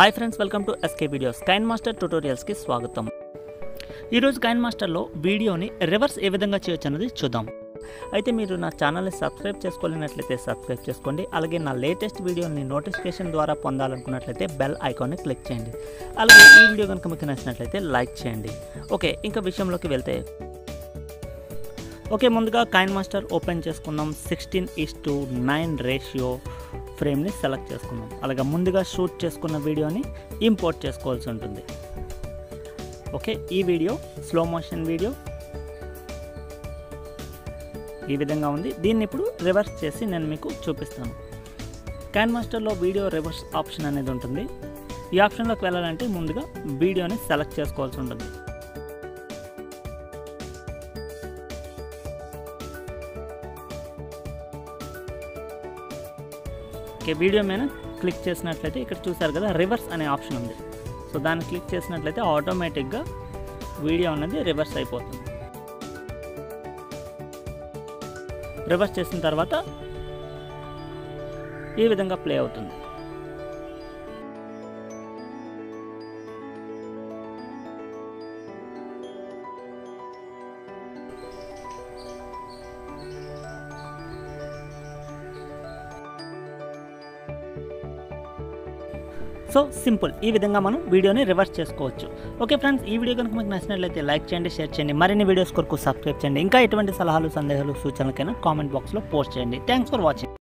Hi friends welcome to SK videos KineMaster ట్యూటోరియల్స్కి స్వాగతం. ఈరోజు Kine మాస్టర్లో వీడియోని రివర్స్ ఏ విధంగా చేయొచ్చు అన్నది చూద్దాం. అయితే మీరు నా ఛానల్ని సబ్స్క్రైబ్ చేసుకోలేనట్లయితే సబ్స్క్రైబ్ చేసుకోండి. అలాగే నా లేటెస్ట్ వీడియోని నోటిఫికేషన్ ద్వారా పొందాలనుకున్నట్లయితే బెల్ ఐకాన్ని క్లిక్ చేయండి. అలాగే ఈ వీడియో కనుక మీకు నచ్చినట్లయితే లైక్ చేయండి. ఓకే ఇంకా విషయంలోకి వెళ్తే. ఓకే ముందుగా కైన్ మాస్టర్ ఓపెన్ చేసుకుందాం. Sixteen is to nine ratio ఫ్రేమ్ని select చేసుకున్నాం అలాగే ముందుగా షూట్ చేసుకున్న వీడియోని ఇంపోర్ట్ చేసుకోవాల్సి ఉంటుంది. ఓకే ఈ వీడియో స్లో మోషన్ వీడియో ఈ విధంగా ఉంది. దీన్ని ఇప్పుడు రివర్స్ చేసి నేను మీకు చూపిస్తాను. క్యాన్ మాస్టర్లో వీడియో రివర్స్ ఆప్షన్ అనేది ఉంటుంది. ఈ ఆప్షన్లోకి వెళ్ళాలంటే ముందుగా వీడియోని సెలెక్ట్ చేసుకోవాల్సి ఉంటుంది. ఓకే వీడియో మీద క్లిక్ చేసినట్లయితే ఇక్కడ చూసారు కదా రివర్స్ అనే ఆప్షన్ ఉంది. సో దాన్ని క్లిక్ చేసినట్లయితే ఆటోమేటిక్గా వీడియో అనేది రివర్స్ అయిపోతుంది. రివర్స్ చేసిన తర్వాత ఈ విధంగా ప్లే అవుతుంది. So simple. ఈ విధంగా మనం వీడియోని రివర్స్ చేసుకోవచ్చు. ఓకే ఫ్రెండ్స్ ఈ వీడియో కనుక మీకు నచ్చినట్లయితే లైక్ చేయండి షేర్ చేయండి మరిన్ని వీడియోస్ కొరకు సబ్స్క్రైబ్ చేయండి. ఇంకా ఎటువంటి సలహాలు సందేహాలు సూచనలకైనా కామెంట్ బాక్స్లో పోస్ట్ చేయండి. Thanks for watching.